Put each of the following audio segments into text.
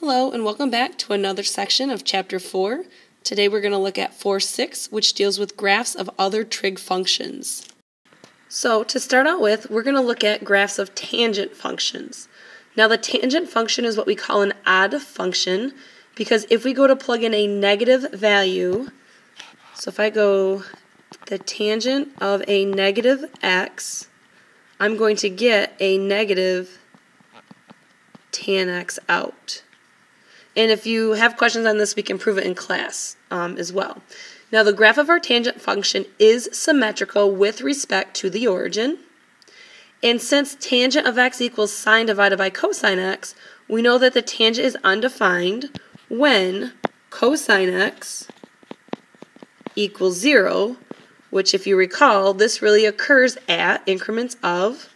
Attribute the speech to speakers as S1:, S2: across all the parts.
S1: Hello and welcome back to another section of Chapter 4. Today we're going to look at 4.6 which deals with graphs of other trig functions. So to start out with, we're going to look at graphs of tangent functions. Now the tangent function is what we call an odd function because if we go to plug in a negative value, so if I go the tangent of a negative x, I'm going to get a negative tan x out. And if you have questions on this, we can prove it in class um, as well. Now, the graph of our tangent function is symmetrical with respect to the origin. And since tangent of x equals sine divided by cosine x, we know that the tangent is undefined when cosine x equals 0, which if you recall, this really occurs at increments of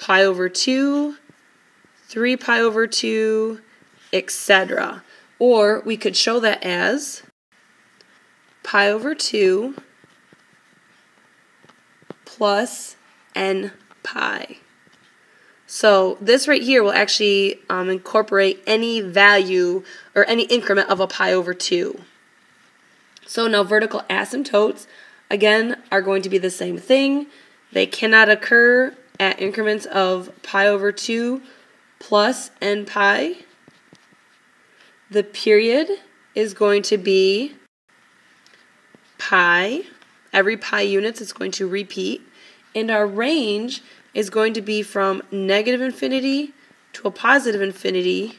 S1: pi over 2, 3 pi over 2, etc. Or we could show that as pi over 2 plus n pi. So this right here will actually um, incorporate any value or any increment of a pi over 2. So now vertical asymptotes, again, are going to be the same thing. They cannot occur at increments of pi over 2 plus n pi. The period is going to be pi. Every pi units is going to repeat. And our range is going to be from negative infinity to a positive infinity.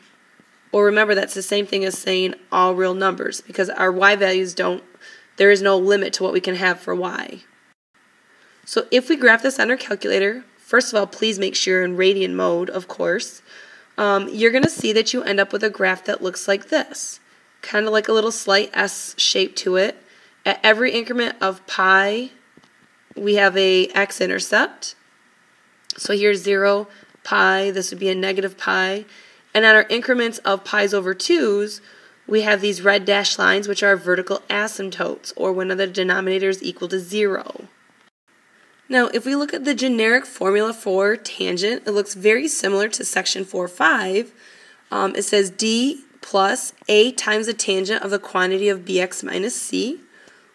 S1: Or remember, that's the same thing as saying all real numbers because our y values don't, there is no limit to what we can have for y. So if we graph this on our calculator, first of all, please make sure you're in radian mode, of course um, you're going to see that you end up with a graph that looks like this. Kind of like a little slight S shape to it. At every increment of pi, we have a x-intercept. So here's 0, pi, this would be a negative pi. And at our increments of pi's over 2's, we have these red dashed lines, which are vertical asymptotes, or when the denominator is equal to 0. Now, if we look at the generic formula for tangent, it looks very similar to section 4.5. Um, it says d plus a times the tangent of the quantity of bx minus c.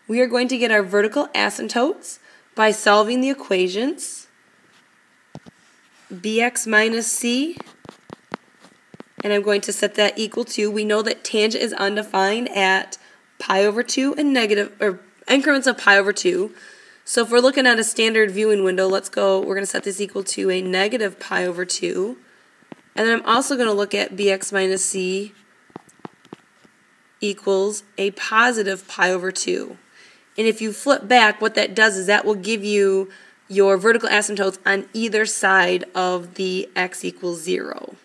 S1: We are going to get our vertical asymptotes by solving the equations bx minus c and I'm going to set that equal to, we know that tangent is undefined at pi over 2 and negative, or increments of pi over 2. So if we're looking at a standard viewing window, let's go, we're going to set this equal to a negative pi over 2. And then I'm also going to look at bx minus c equals a positive pi over 2. And if you flip back, what that does is that will give you your vertical asymptotes on either side of the x equals 0.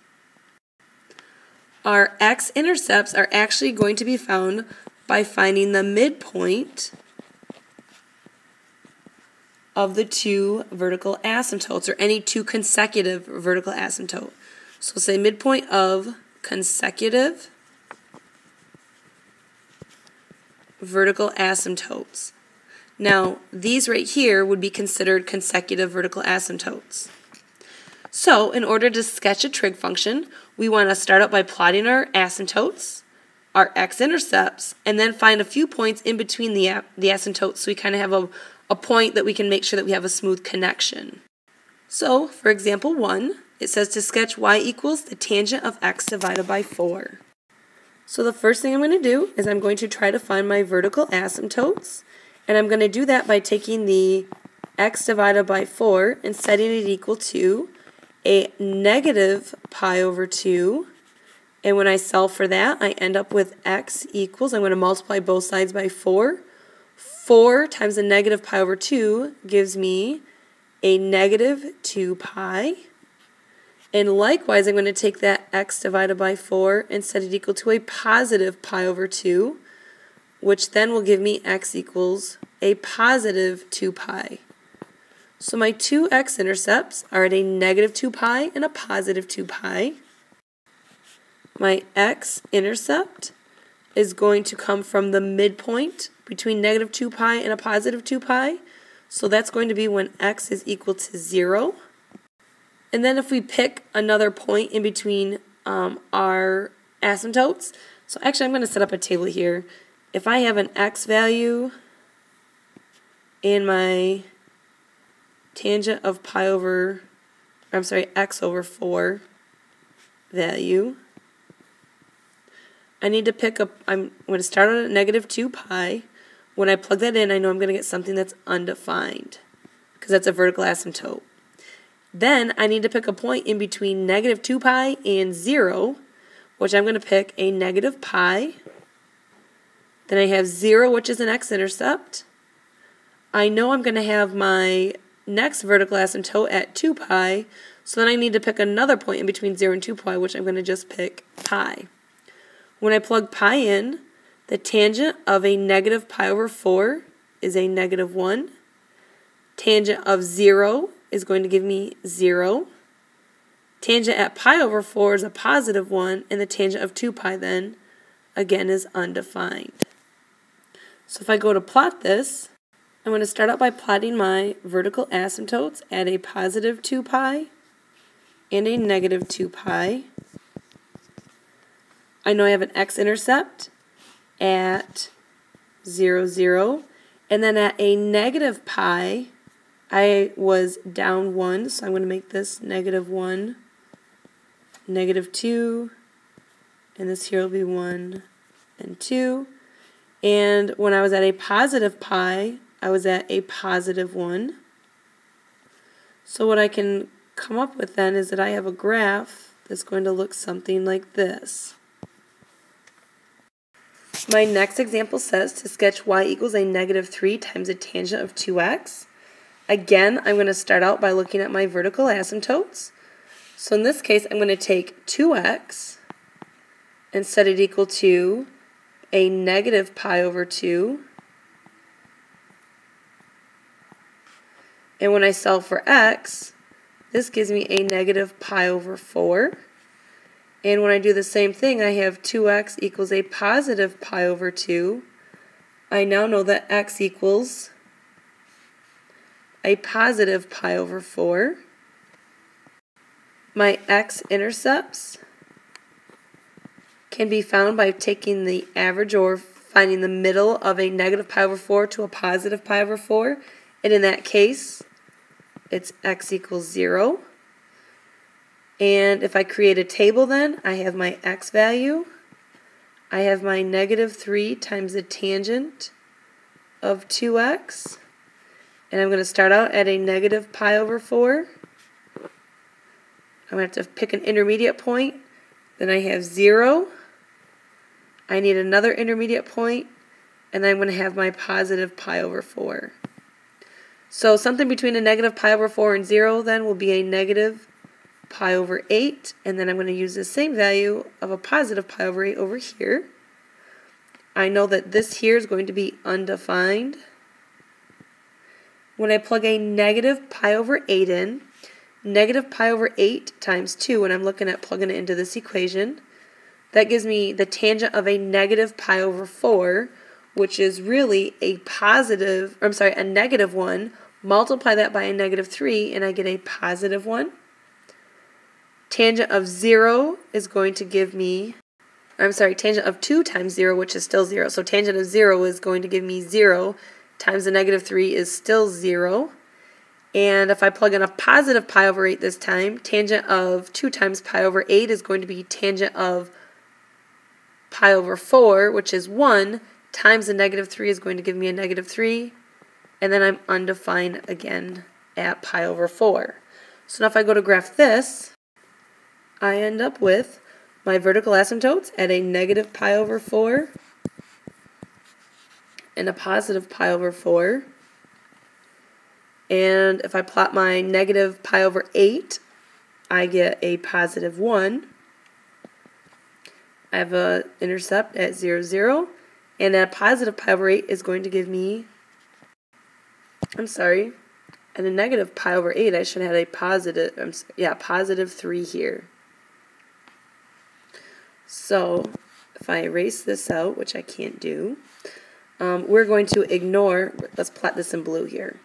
S1: Our x-intercepts are actually going to be found by finding the midpoint of the two vertical asymptotes or any two consecutive vertical asymptote. So we'll say midpoint of consecutive vertical asymptotes. Now, these right here would be considered consecutive vertical asymptotes. So, in order to sketch a trig function, we want to start out by plotting our asymptotes, our x-intercepts, and then find a few points in between the, the asymptotes so we kind of have a, a point that we can make sure that we have a smooth connection. So, for example 1, it says to sketch y equals the tangent of x divided by 4. So the first thing I'm going to do is I'm going to try to find my vertical asymptotes, and I'm going to do that by taking the x divided by 4 and setting it equal to a negative pi over 2. And when I solve for that, I end up with x equals, I'm going to multiply both sides by 4, 4 times a negative pi over 2 gives me a negative 2 pi. And likewise, I'm going to take that x divided by 4 and set it equal to a positive pi over 2, which then will give me x equals a positive 2 pi. So my two x-intercepts are at a negative 2 pi and a positive 2 pi. My x-intercept is going to come from the midpoint between negative 2 pi and a positive 2 pi. So that's going to be when x is equal to 0. And then if we pick another point in between um, are asymptotes. So actually I'm going to set up a table here. If I have an x value and my tangent of pi over, I'm sorry, x over 4 value, I need to pick up, I'm going to start on at negative 2 pi. When I plug that in, I know I'm going to get something that's undefined because that's a vertical asymptote. Then I need to pick a point in between negative 2 pi and 0, which I'm going to pick a negative pi. Then I have 0, which is an x-intercept. I know I'm going to have my next vertical asymptote at 2 pi, so then I need to pick another point in between 0 and 2 pi, which I'm going to just pick pi. When I plug pi in, the tangent of a negative pi over 4 is a negative 1. Tangent of 0 is going to give me 0. Tangent at pi over 4 is a positive 1, and the tangent of 2 pi then, again, is undefined. So if I go to plot this, I'm going to start out by plotting my vertical asymptotes at a positive 2 pi and a negative 2 pi. I know I have an x-intercept at 0, 0. And then at a negative pi, I was down 1, so I'm going to make this negative 1, negative 2, and this here will be 1 and 2. And when I was at a positive pi, I was at a positive 1. So what I can come up with then is that I have a graph that's going to look something like this. My next example says to sketch y equals a negative 3 times a tangent of 2x. Again, I'm going to start out by looking at my vertical asymptotes. So in this case, I'm going to take 2x and set it equal to a negative pi over 2. And when I solve for x, this gives me a negative pi over 4. And when I do the same thing, I have 2x equals a positive pi over 2. I now know that x equals a positive pi over 4. My x-intercepts can be found by taking the average or finding the middle of a negative pi over 4 to a positive pi over 4. And in that case, it's x equals 0. And if I create a table then, I have my x value. I have my negative 3 times the tangent of 2x. And I'm going to start out at a negative pi over 4. I'm going to have to pick an intermediate point. Then I have 0. I need another intermediate point, and then I'm going to have my positive pi over 4. So something between a negative pi over 4 and 0 then will be a negative pi over 8, and then I'm going to use the same value of a positive pi over 8 over here. I know that this here is going to be undefined. When I plug a negative pi over 8 in, negative pi over 8 times 2, when I'm looking at plugging it into this equation, that gives me the tangent of a negative pi over 4, which is really a positive, I'm sorry, a negative 1. Multiply that by a negative 3, and I get a positive 1. Tangent of 0 is going to give me, I'm sorry, tangent of 2 times 0, which is still 0. So tangent of 0 is going to give me 0 times the negative 3 is still 0. And if I plug in a positive pi over 8 this time, tangent of 2 times pi over 8 is going to be tangent of pi over 4, which is 1, times the negative 3 is going to give me a negative 3. And then I'm undefined again at pi over 4. So now if I go to graph this, I end up with my vertical asymptotes at a negative pi over 4 and a positive pi over 4. And if I plot my negative pi over 8, I get a positive 1. I have an intercept at 0, 0. And a positive pi over 8 is going to give me, I'm sorry, and a negative pi over 8, I should have had a positive, yeah, positive 3 here. So if I erase this out, which I can't do, um, we're going to ignore, let's plot this in blue here.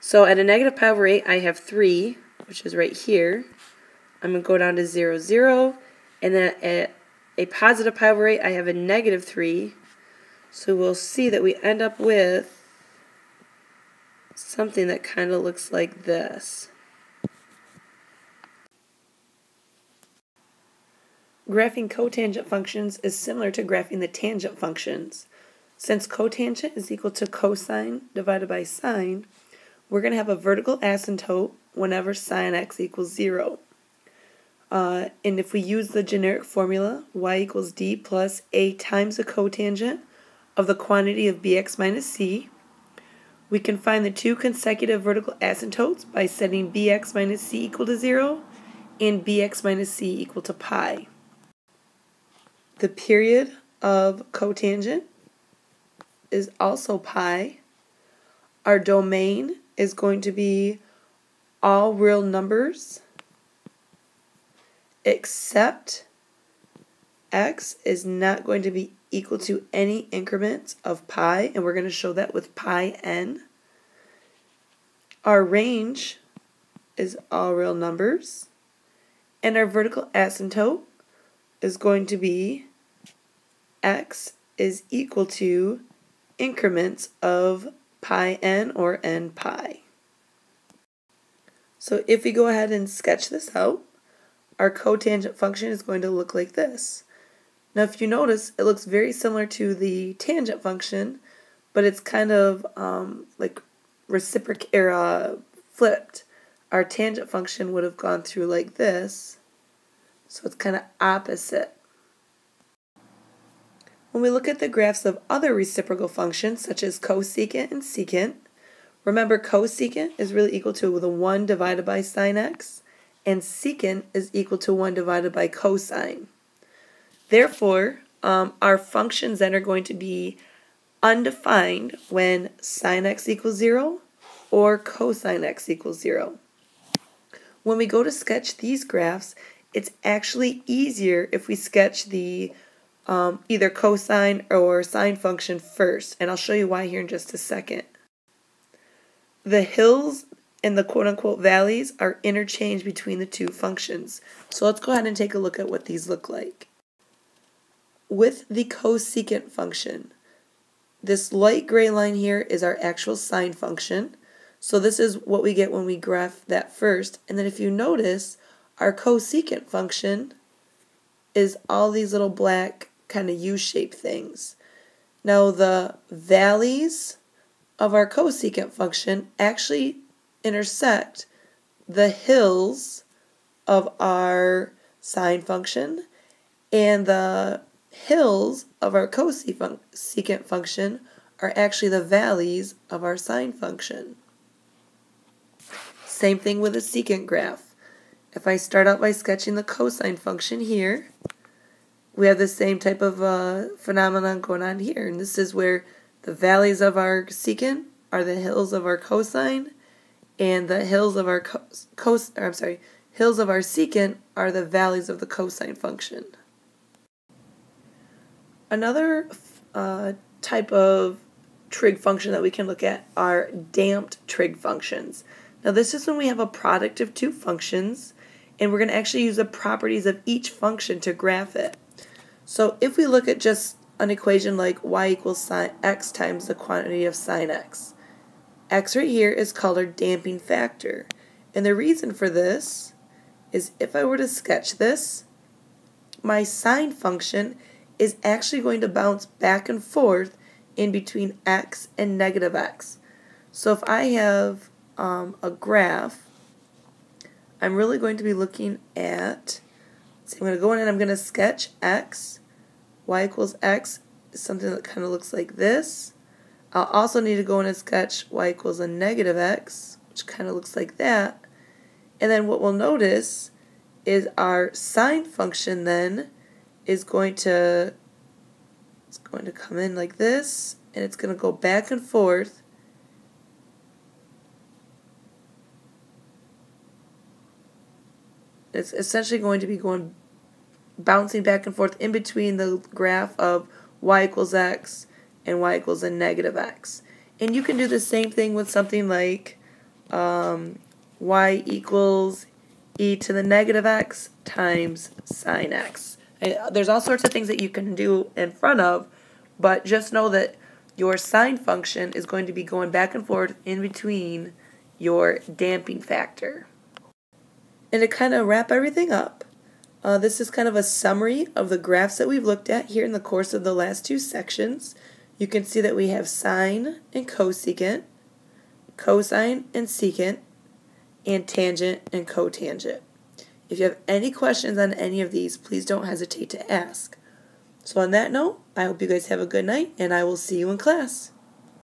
S1: So at a negative pi over 8, I have 3, which is right here. I'm going to go down to 0, 0, And then at a positive pi over 8, I have a negative 3. So we'll see that we end up with something that kind of looks like this. Graphing cotangent functions is similar to graphing the tangent functions. Since cotangent is equal to cosine divided by sine, we're going to have a vertical asymptote whenever sine x equals 0. Uh, and if we use the generic formula, y equals d plus a times the cotangent of the quantity of bx minus c, we can find the two consecutive vertical asymptotes by setting bx minus c equal to 0 and bx minus c equal to pi. The period of cotangent is also pi. Our domain is going to be all real numbers except x is not going to be equal to any increment of pi, and we're going to show that with pi n. Our range is all real numbers, and our vertical asymptote is going to be x is equal to increments of pi n or n pi. So if we go ahead and sketch this out, our cotangent function is going to look like this. Now if you notice, it looks very similar to the tangent function, but it's kind of um, like reciproc era uh, flipped. Our tangent function would have gone through like this, so it's kind of opposite. When we look at the graphs of other reciprocal functions, such as cosecant and secant, remember cosecant is really equal to the 1 divided by sine x, and secant is equal to 1 divided by cosine. Therefore, um, our functions then are going to be undefined when sine x equals 0 or cosine x equals 0. When we go to sketch these graphs, it's actually easier if we sketch the um, either cosine or sine function first, and I'll show you why here in just a second. The hills and the quote-unquote valleys are interchanged between the two functions. So let's go ahead and take a look at what these look like. With the cosecant function, this light gray line here is our actual sine function. So this is what we get when we graph that first. And then if you notice, our cosecant function is all these little black kind of U-shaped things. Now the valleys of our cosecant function actually intersect the hills of our sine function and the hills of our cosecant function are actually the valleys of our sine function. Same thing with a secant graph. If I start out by sketching the cosine function here, we have the same type of uh, phenomenon going on here. And this is where the valleys of our secant are the hills of our cosine, and the hills of our cos, cos I'm sorry, hills of our secant are the valleys of the cosine function. Another uh, type of trig function that we can look at are damped trig functions. Now this is when we have a product of two functions and we're going to actually use the properties of each function to graph it. So if we look at just an equation like y equals sine x times the quantity of sine x, x right here is called our damping factor. And the reason for this is if I were to sketch this, my sine function is actually going to bounce back and forth in between x and negative x. So if I have um, a graph, I'm really going to be looking at, so I'm going to go in and I'm going to sketch x y equals x something that kind of looks like this. I'll also need to go in and sketch y equals a negative x, which kind of looks like that. And then what we'll notice is our sine function then is going to it's going to come in like this and it's going to go back and forth it's essentially going to be going bouncing back and forth in between the graph of y equals x and y equals a negative x. And you can do the same thing with something like um, y equals e to the negative x times sine x. And there's all sorts of things that you can do in front of, but just know that your sine function is going to be going back and forth in between your damping factor. And to kind of wrap everything up, uh, this is kind of a summary of the graphs that we've looked at here in the course of the last two sections. You can see that we have sine and cosecant, cosine and secant, and tangent and cotangent. If you have any questions on any of these, please don't hesitate to ask. So on that note, I hope you guys have a good night, and I will see you in class.